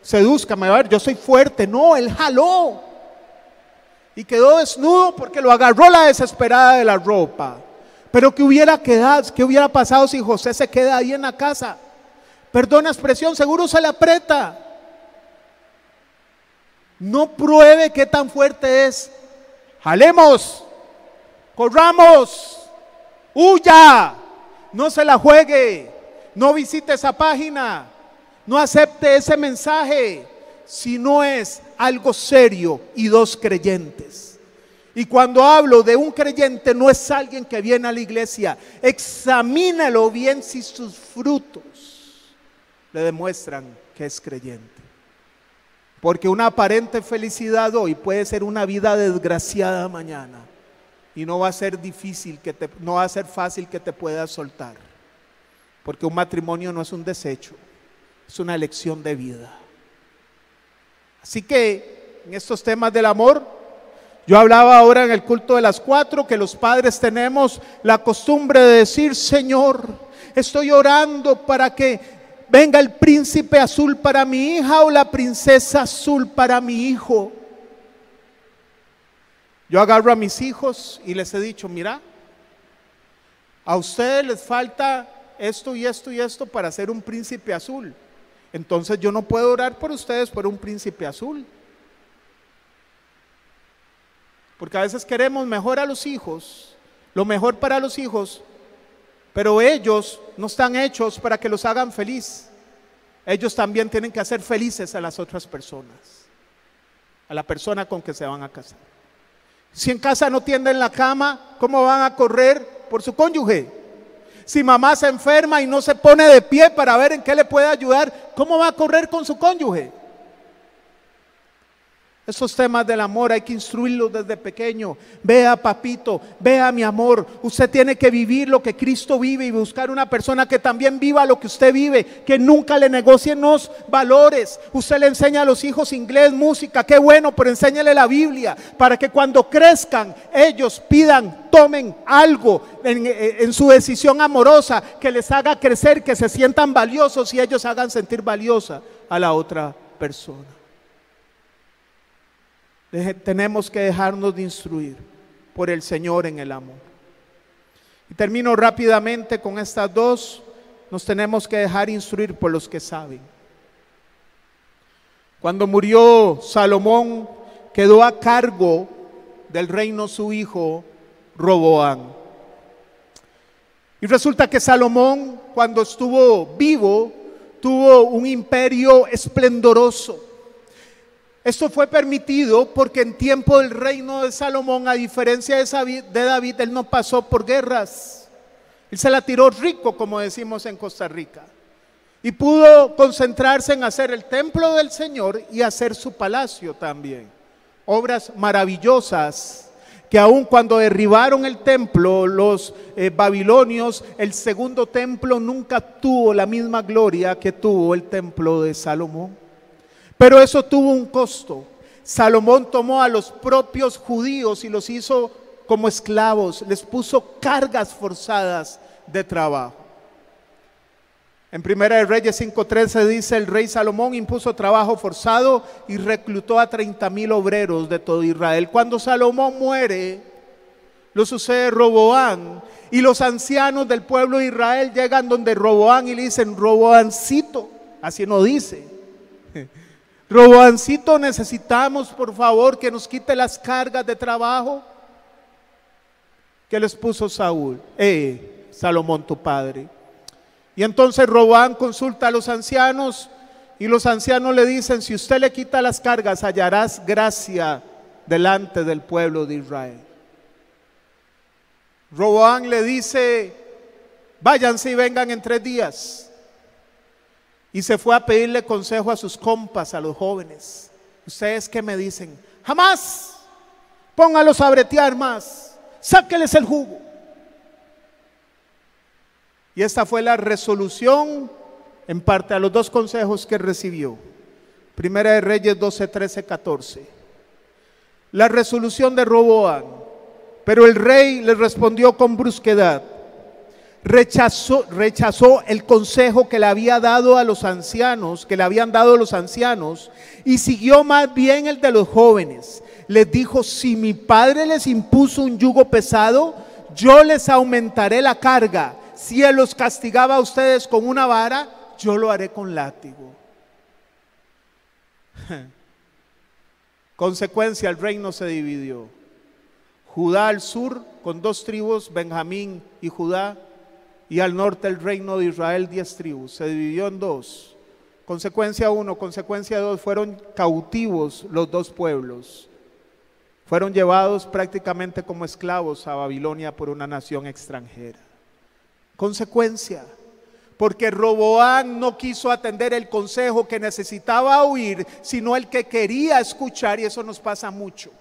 Sedúzcame, a ver, yo soy fuerte. No, él jaló. Y quedó desnudo porque lo agarró la desesperada de la ropa. Pero ¿qué hubiera quedado? ¿Qué hubiera pasado si José se queda ahí en la casa? Perdona expresión, seguro se le aprieta. No pruebe qué tan fuerte es. Jalemos, corramos, huya, no se la juegue, no visite esa página, no acepte ese mensaje si no es algo serio y dos creyentes. Y cuando hablo de un creyente, no es alguien que viene a la iglesia. Examínalo bien si sus frutos le demuestran que es creyente. Porque una aparente felicidad hoy puede ser una vida desgraciada mañana. Y no va a ser difícil que te, no va a ser fácil que te puedas soltar. Porque un matrimonio no es un desecho, es una elección de vida. Así que en estos temas del amor, yo hablaba ahora en el culto de las cuatro que los padres tenemos la costumbre de decir, Señor, estoy orando para que venga el príncipe azul para mi hija o la princesa azul para mi hijo. Yo agarro a mis hijos y les he dicho, mira, a ustedes les falta esto y esto y esto para ser un príncipe azul. Entonces yo no puedo orar por ustedes por un príncipe azul. Porque a veces queremos mejor a los hijos, lo mejor para los hijos, Pero ellos no están hechos para que los hagan feliz. Ellos también tienen que hacer felices a las otras personas, a la persona con que se van a casar. Si en casa no tienden la cama, ¿cómo van a correr por su cónyuge? Si mamá se enferma y no se pone de pie para ver en qué le puede ayudar, ¿cómo va a correr con su cónyuge? Esos temas del amor hay que instruirlos desde pequeño. Vea, papito, vea mi amor. Usted tiene que vivir lo que Cristo vive y buscar una persona que también viva lo que usted vive, que nunca le negocien los valores. Usted le enseña a los hijos inglés, música, qué bueno, pero enséñale la Biblia para que cuando crezcan ellos pidan, tomen algo en, en su decisión amorosa que les haga crecer, que se sientan valiosos y ellos hagan sentir valiosa a la otra persona tenemos que dejarnos de instruir por el Señor en el amor. Y termino rápidamente con estas dos. Nos tenemos que dejar instruir por los que saben. Cuando murió Salomón, quedó a cargo del reino su hijo Roboán. Y resulta que Salomón, cuando estuvo vivo, tuvo un imperio esplendoroso. Esto fue permitido porque en tiempo del reino de Salomón, a diferencia de David, él no pasó por guerras. Él se la tiró rico, como decimos en Costa Rica. Y pudo concentrarse en hacer el templo del Señor y hacer su palacio también. Obras maravillosas que aun cuando derribaron el templo los eh, babilonios, el segundo templo nunca tuvo la misma gloria que tuvo el templo de Salomón. Pero eso tuvo un costo. Salomón tomó a los propios judíos y los hizo como esclavos, les puso cargas forzadas de trabajo. En Primera de Reyes 5:13 dice, el rey Salomón impuso trabajo forzado y reclutó a 30 mil obreros de todo Israel. Cuando Salomón muere, lo sucede Roboán y los ancianos del pueblo de Israel llegan donde Roboán y le dicen, Roboancito, así no dice. Roboancito, necesitamos por favor que nos quite las cargas de trabajo que les puso Saúl, eh, Salomón tu padre. Y entonces Roboán consulta a los ancianos y los ancianos le dicen, si usted le quita las cargas, hallarás gracia delante del pueblo de Israel. Roboán le dice, váyanse y vengan en tres días y se fue a pedirle consejo a sus compas, a los jóvenes. ¿Ustedes qué me dicen? Jamás. Póngalos a bretear más. Sáqueles el jugo. Y esta fue la resolución en parte a los dos consejos que recibió. Primera de Reyes 12, 13, 14. La resolución de Roboán. Pero el rey le respondió con brusquedad rechazó, rechazó el consejo que le había dado a los ancianos, que le habían dado los ancianos, y siguió más bien el de los jóvenes. Les dijo, si mi padre les impuso un yugo pesado, yo les aumentaré la carga. Si él los castigaba a ustedes con una vara, yo lo haré con látigo. (laughs) Consecuencia, el reino se dividió. Judá al sur con dos tribus, Benjamín y Judá, y al norte el reino de Israel diez tribus. Se dividió en dos. Consecuencia uno, consecuencia dos, fueron cautivos los dos pueblos. Fueron llevados prácticamente como esclavos a Babilonia por una nación extranjera. Consecuencia, porque Roboán no quiso atender el consejo que necesitaba oír, sino el que quería escuchar, y eso nos pasa mucho.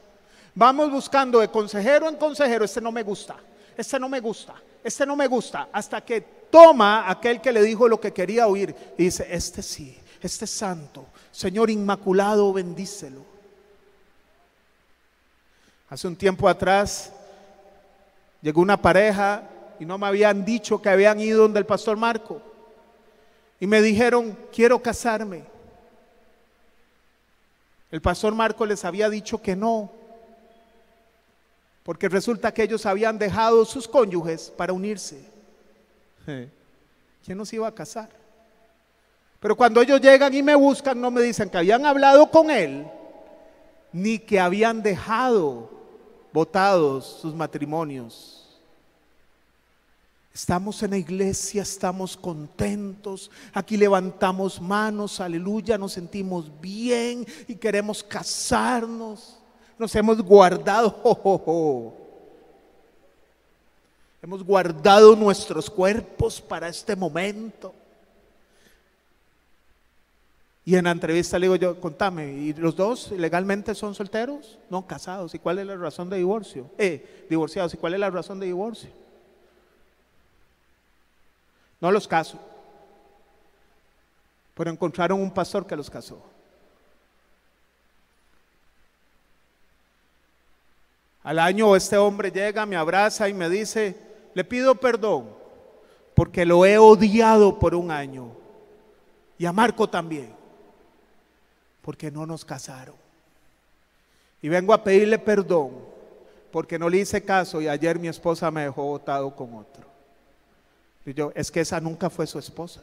Vamos buscando de consejero en consejero, este no me gusta, este no me gusta, este no me gusta, hasta que toma aquel que le dijo lo que quería oír y dice, este sí, este santo, Señor Inmaculado, bendícelo. Hace un tiempo atrás llegó una pareja y no me habían dicho que habían ido donde el pastor Marco. Y me dijeron, quiero casarme. El pastor Marco les había dicho que no, porque resulta que ellos habían dejado sus cónyuges para unirse. ¿Quién nos iba a casar? Pero cuando ellos llegan y me buscan, no me dicen que habían hablado con él, ni que habían dejado votados sus matrimonios. Estamos en la iglesia, estamos contentos, aquí levantamos manos, aleluya, nos sentimos bien y queremos casarnos. Nos hemos guardado, (laughs) hemos guardado nuestros cuerpos para este momento. Y en la entrevista le digo yo, contame, ¿y los dos legalmente son solteros? No, casados. ¿Y cuál es la razón de divorcio? Eh, divorciados. ¿Y cuál es la razón de divorcio? No los caso. Pero encontraron un pastor que los casó. Al año este hombre llega, me abraza y me dice, le pido perdón porque lo he odiado por un año. Y a Marco también, porque no nos casaron. Y vengo a pedirle perdón porque no le hice caso y ayer mi esposa me dejó votado con otro. Y yo, es que esa nunca fue su esposa.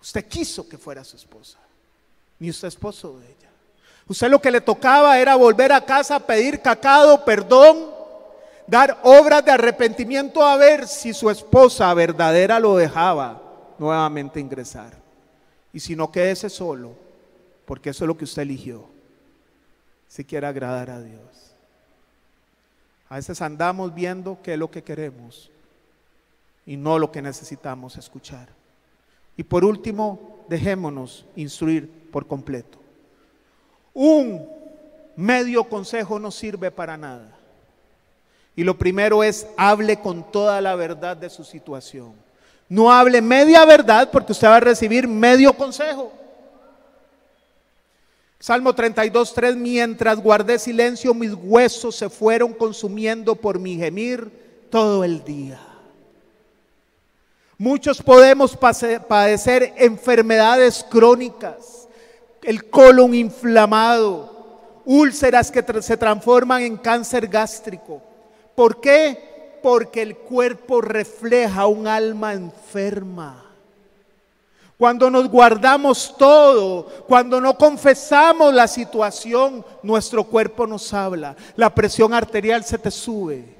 Usted quiso que fuera su esposa, ni usted esposo de ella. Usted lo que le tocaba era volver a casa, pedir cacado, perdón, dar obras de arrepentimiento a ver si su esposa verdadera lo dejaba nuevamente ingresar. Y si no, quédese solo, porque eso es lo que usted eligió, si quiere agradar a Dios. A veces andamos viendo qué es lo que queremos y no lo que necesitamos escuchar. Y por último, dejémonos instruir por completo. Un medio consejo no sirve para nada. Y lo primero es, hable con toda la verdad de su situación. No hable media verdad porque usted va a recibir medio consejo. Salmo 32, 3, mientras guardé silencio, mis huesos se fueron consumiendo por mi gemir todo el día. Muchos podemos padecer enfermedades crónicas, el colon inflamado, úlceras que se transforman en cáncer gástrico. ¿Por qué? Porque el cuerpo refleja un alma enferma. Cuando nos guardamos todo, cuando no confesamos la situación, nuestro cuerpo nos habla. La presión arterial se te sube.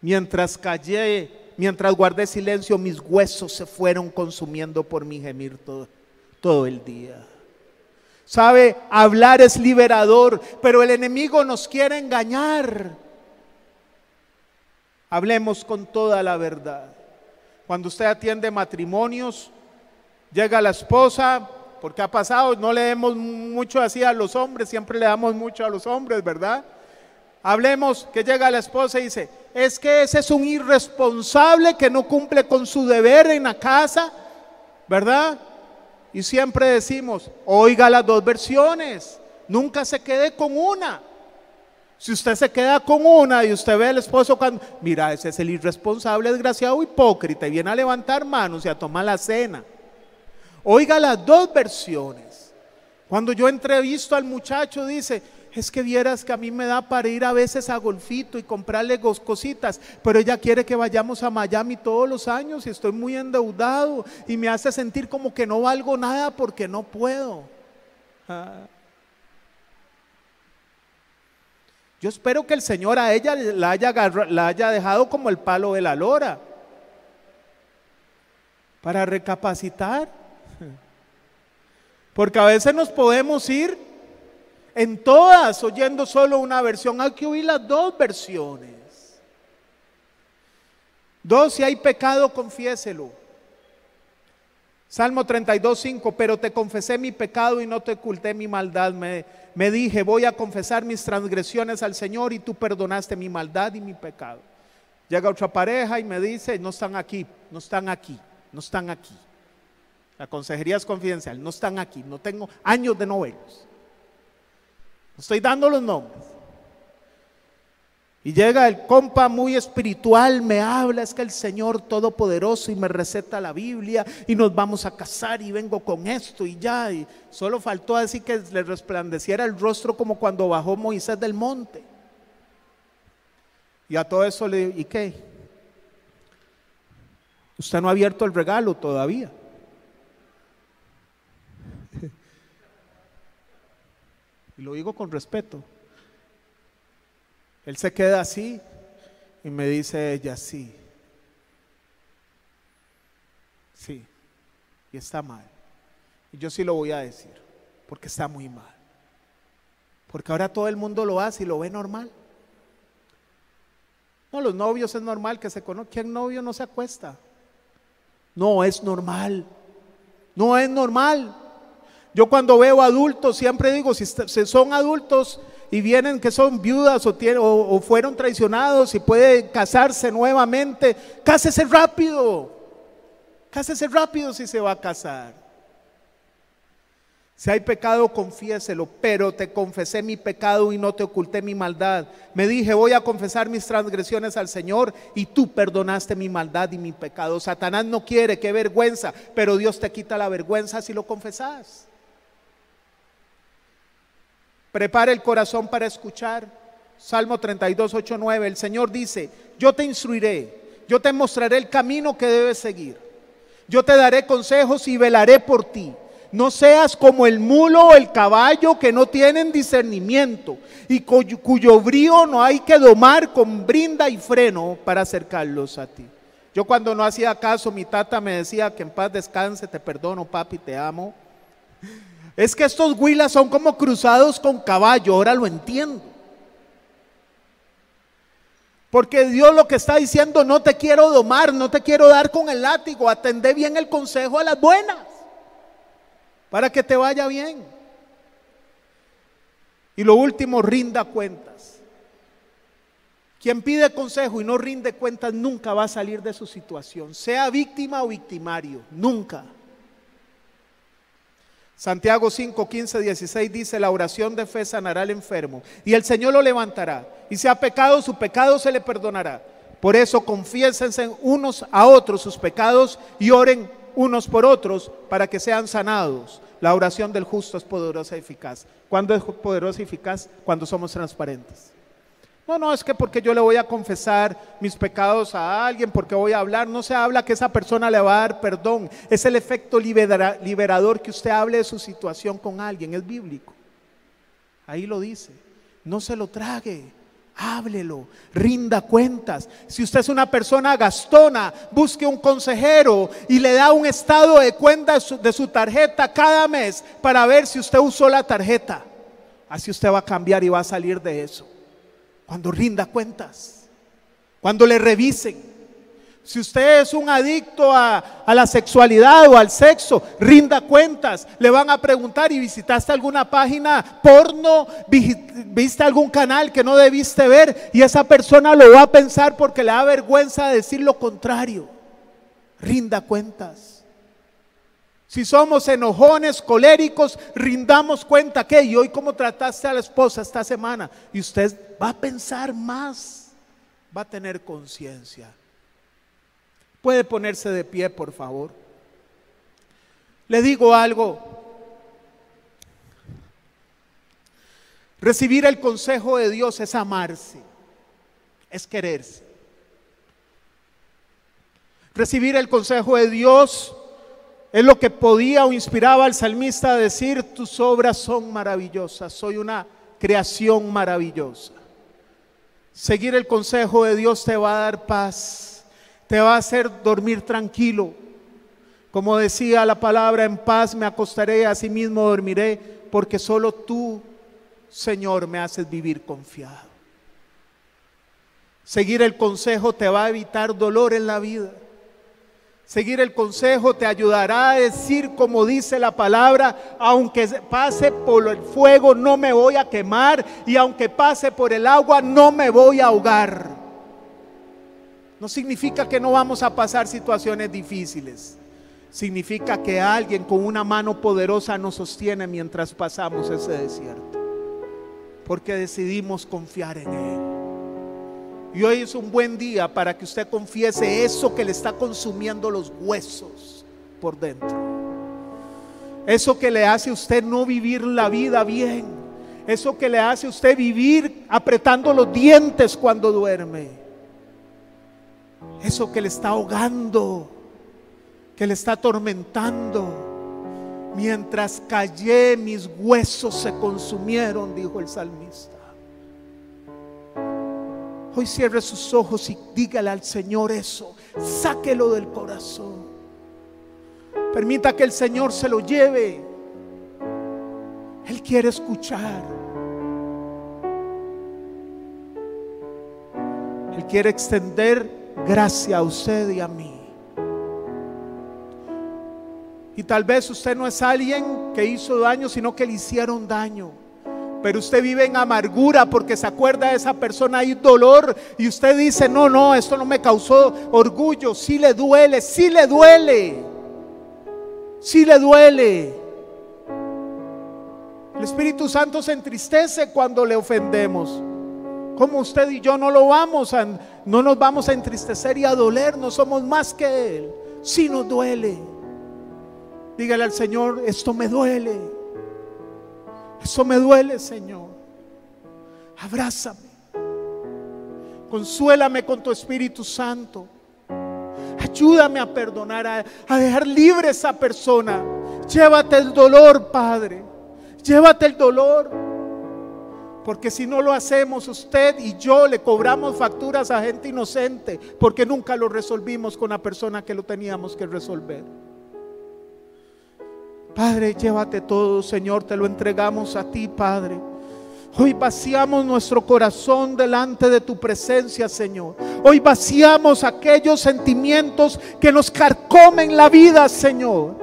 Mientras callé mientras guardé silencio, mis huesos se fueron consumiendo por mi gemir todo, todo el día. Sabe, hablar es liberador, pero el enemigo nos quiere engañar. Hablemos con toda la verdad. Cuando usted atiende matrimonios, llega la esposa, porque ha pasado, no le demos mucho así a los hombres, siempre le damos mucho a los hombres, ¿verdad? Hablemos que llega la esposa y dice, es que ese es un irresponsable que no cumple con su deber en la casa, ¿verdad? Y siempre decimos, oiga las dos versiones, nunca se quede con una. Si usted se queda con una y usted ve al esposo cuando, mira, ese es el irresponsable, desgraciado, hipócrita, y viene a levantar manos y a tomar la cena. Oiga las dos versiones. Cuando yo entrevisto al muchacho, dice, es que vieras que a mí me da para ir a veces a golfito y comprarle cositas, pero ella quiere que vayamos a Miami todos los años y estoy muy endeudado y me hace sentir como que no valgo nada porque no puedo. Ah. Yo espero que el Señor a ella la haya, la haya dejado como el palo de la lora para recapacitar. (laughs) Porque a veces nos podemos ir en todas oyendo solo una versión. Hay que oír las dos versiones. Dos, si hay pecado, confiéselo. Salmo 32, 5, pero te confesé mi pecado y no te oculté mi maldad. Me, me dije, voy a confesar mis transgresiones al Señor y tú perdonaste mi maldad y mi pecado. Llega otra pareja y me dice, no están aquí, no están aquí, no están aquí. La consejería es confidencial, no están aquí, no tengo años de no Estoy dando los nombres. Y llega el compa muy espiritual, me habla, es que el Señor Todopoderoso y me receta la Biblia y nos vamos a casar y vengo con esto y ya. Y solo faltó así que le resplandeciera el rostro como cuando bajó Moisés del monte. Y a todo eso le digo, ¿y qué? Usted no ha abierto el regalo todavía. Y lo digo con respeto. Él se queda así y me dice ella, sí, Sí, y está mal. Y yo sí lo voy a decir, porque está muy mal. Porque ahora todo el mundo lo hace y lo ve normal. No, los novios es normal que se conozcan. ¿Quién novio no se acuesta? No es normal. No es normal. Yo cuando veo adultos siempre digo, si, son adultos y vienen que son viudas o, fueron traicionados y puede casarse nuevamente, cásese rápido. Cásese rápido si se va a casar. Si hay pecado, confiéselo, pero te confesé mi pecado y no te oculté mi maldad. Me dije, voy a confesar mis transgresiones al Señor y tú perdonaste mi maldad y mi pecado. Satanás no quiere, qué vergüenza, pero Dios te quita la vergüenza si lo confesas. Prepara el corazón para escuchar. Salmo 32, 8, 9. El Señor dice, yo te instruiré, yo te mostraré el camino que debes seguir. Yo te daré consejos y velaré por ti. No seas como el mulo o el caballo que no tienen discernimiento y cuyo, brío no hay que domar con brinda y freno para acercarlos a ti. Yo cuando no hacía caso, mi tata me decía que en paz descanse, te perdono papi, te amo. Es que estos huilas son como cruzados con caballo, ahora lo entiendo. Porque Dios lo que está diciendo, no te quiero domar, no te quiero dar con el látigo, atendé bien el consejo a las buenas para que te vaya bien. Y lo último, rinda cuentas. Quien pide consejo y no rinde cuentas nunca va a salir de su situación, sea víctima o victimario, nunca. Santiago 5, 15, 16 dice, la oración de fe sanará al enfermo y el Señor lo levantará. Y si ha pecado, su pecado se le perdonará. Por eso confiésense unos a otros sus pecados y oren unos por otros para que sean sanados. La oración del justo es poderosa y eficaz. ¿Cuándo es poderosa y eficaz? Cuando somos transparentes. No, no, es que porque yo le voy a confesar mis pecados a alguien, porque voy a hablar, no se habla que esa persona le va a dar perdón. Es el efecto liberador que usted hable de su situación con alguien, es bíblico. Ahí lo dice. No se lo trague háblelo, rinda cuentas. Si usted es una persona gastona, busque un consejero y le da un estado de cuenta de su, tarjeta cada mes para ver si usted usó la tarjeta. Así usted va a cambiar y va a salir de eso. Cuando rinda cuentas, cuando le revisen. Si usted es un adicto a, la sexualidad o al sexo, rinda cuentas. Le van a preguntar y visitaste alguna página porno, viste algún canal que no debiste ver y esa persona lo va a pensar porque le da vergüenza decir lo contrario. Rinda cuentas. Si somos enojones, coléricos, rindamos cuenta que y hoy cómo trataste a la esposa esta semana y usted va a pensar más, va a tener conciencia. Puede ponerse de pie, por favor. Le digo algo. Recibir el consejo de Dios es amarse, es quererse. Recibir el consejo de Dios es lo que podía o inspiraba al salmista a decir, tus obras son maravillosas, soy una creación maravillosa. Seguir el consejo de Dios te va a dar paz te va a hacer dormir tranquilo. Como decía la palabra, en paz me acostaré, así mismo dormiré, porque solo tú, Señor, me haces vivir confiado. Seguir el consejo te va a evitar dolor en la vida. Seguir el consejo te ayudará a decir como dice la palabra, aunque pase por el fuego no me voy a quemar y aunque pase por el agua no me voy a ahogar. No significa que no vamos a pasar situaciones difíciles. Significa que alguien con una mano poderosa nos sostiene mientras pasamos ese desierto. Porque decidimos confiar en Él. Y hoy es un buen día para que usted confiese eso que le está consumiendo los huesos por dentro. Eso que le hace a usted no vivir la vida bien. Eso que le hace a usted vivir apretando los dientes cuando duerme eso que le está ahogando, que le está atormentando. Mientras callé, mis huesos se consumieron, dijo el salmista. Hoy cierre sus ojos y dígale al Señor eso. Sáquelo del corazón. Permita que el Señor se lo lleve. Él quiere escuchar. Él quiere extender gracia a usted y a mí. Y tal vez usted no es alguien que hizo daño, sino que le hicieron daño. Pero usted vive en amargura porque se acuerda de esa persona, hay dolor y usted dice, no, no, esto no me causó orgullo, sí le duele, sí le duele, sí le duele. El Espíritu Santo se entristece cuando le ofendemos. Como usted y yo no lo vamos a, no nos vamos a entristecer y a doler, no somos más que Él. Si nos duele, dígale al Señor, esto me duele. Eso me duele, Señor. Abrázame. Consuélame con tu Espíritu Santo. Ayúdame a perdonar, a, dejar libre a esa persona. Llévate el dolor, Padre. Llévate el dolor. Porque si no lo hacemos, usted y yo le cobramos facturas a gente inocente. Porque nunca lo resolvimos con la persona que lo teníamos que resolver. Padre, llévate todo, Señor, te lo entregamos a ti, Padre. Hoy vaciamos nuestro corazón delante de tu presencia, Señor. Hoy vaciamos aquellos sentimientos que nos carcomen la vida, Señor.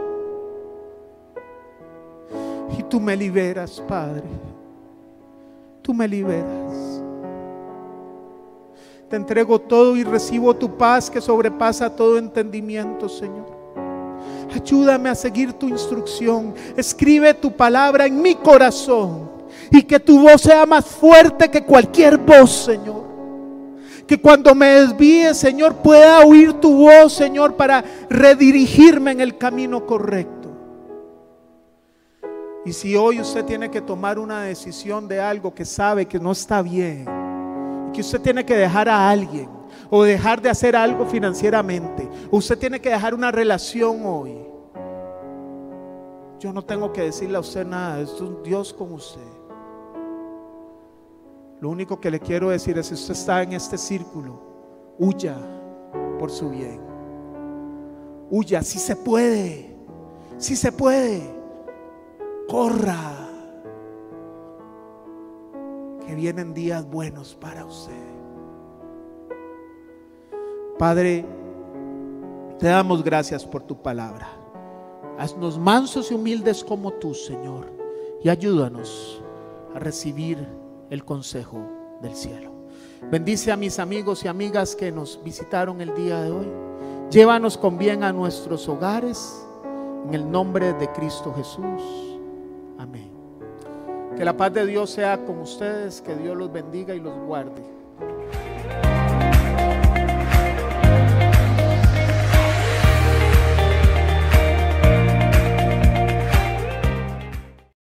Y tú me liberas, Padre. Tú me liberas. Te entrego todo y recibo tu paz que sobrepasa todo entendimiento, Señor. Ayúdame a seguir tu instrucción. Escribe tu palabra en mi corazón. Y que tu voz sea más fuerte que cualquier voz, Señor. Que cuando me desvíe, Señor, pueda oír tu voz, Señor, para redirigirme en el camino correcto. Y si hoy usted tiene que tomar una decisión de algo que sabe que no está bien, que usted tiene que dejar a alguien, o dejar de hacer algo financieramente. Usted tiene que dejar una relación hoy. Yo no tengo que decirle a usted nada, es un Dios con usted. Lo único que le quiero decir es, si usted está en este círculo, huya por su bien. Huya, si se puede, si se puede, corra. Que vienen días buenos para usted. Padre, te damos gracias por tu palabra. Haznos mansos y humildes como tú, Señor, y ayúdanos a recibir el consejo del cielo. Bendice a mis amigos y amigas que nos visitaron el día de hoy. Llévanos con bien a nuestros hogares. En el nombre de Cristo Jesús. Amén. Que la paz de Dios sea con ustedes, que Dios los bendiga y los guarde.